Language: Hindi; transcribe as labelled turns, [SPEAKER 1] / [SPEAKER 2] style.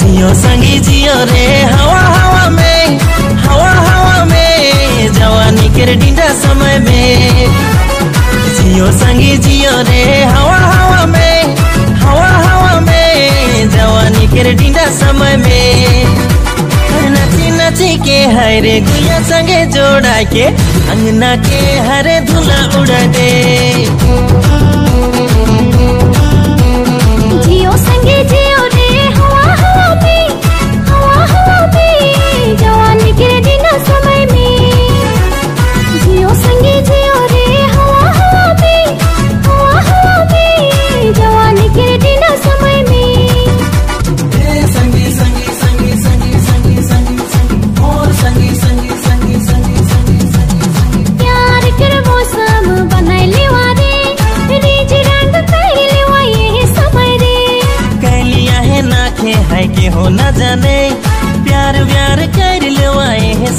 [SPEAKER 1] जियो संगी जियो रे, हवा हवा में, हवा हवा में, जवानी के डिंडा समय में। जियो संगी जियो रे, हवा हवा में, हवा हवा में, जवानी के डिंडा समय में। नची के हरे गुया संगे जोड़ा के, अंगना के हरे धुला उड़ा दे।
[SPEAKER 2] जियो संगे जियो है कि
[SPEAKER 1] है हो न जाने। प्यार व्यार कर समय रे